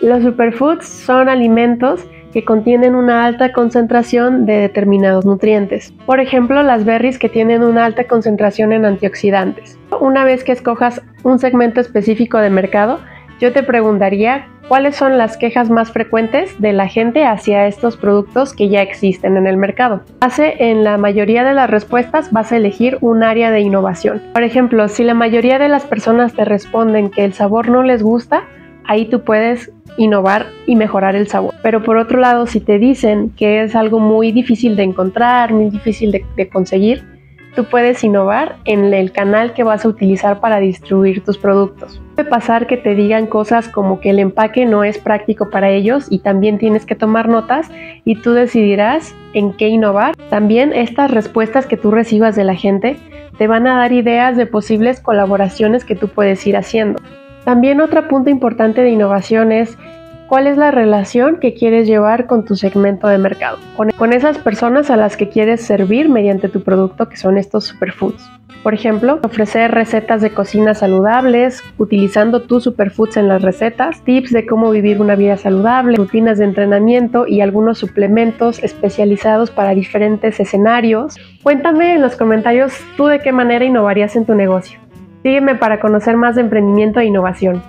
Los superfoods son alimentos que contienen una alta concentración de determinados nutrientes. Por ejemplo, las berries que tienen una alta concentración en antioxidantes. Una vez que escojas un segmento específico de mercado, yo te preguntaría cuáles son las quejas más frecuentes de la gente hacia estos productos que ya existen en el mercado. Base en la mayoría de las respuestas vas a elegir un área de innovación. Por ejemplo, si la mayoría de las personas te responden que el sabor no les gusta, ahí tú puedes innovar y mejorar el sabor. Pero por otro lado, si te dicen que es algo muy difícil de encontrar, muy difícil de, conseguir, tú puedes innovar en el canal que vas a utilizar para distribuir tus productos. Puede pasar que te digan cosas como que el empaque no es práctico para ellos y también tienes que tomar notas y tú decidirás en qué innovar. También estas respuestas que tú recibas de la gente te van a dar ideas de posibles colaboraciones que tú puedes ir haciendo. También otro punto importante de innovación es cuál es la relación que quieres llevar con tu segmento de mercado, con, esas personas a las que quieres servir mediante tu producto que son estos superfoods. Por ejemplo, ofrecer recetas de cocina saludables, utilizando tus superfoods en las recetas, tips de cómo vivir una vida saludable, rutinas de entrenamiento y algunos suplementos especializados para diferentes escenarios. Cuéntame en los comentarios tú de qué manera innovarías en tu negocio. Sígueme para conocer más de emprendimiento e innovación.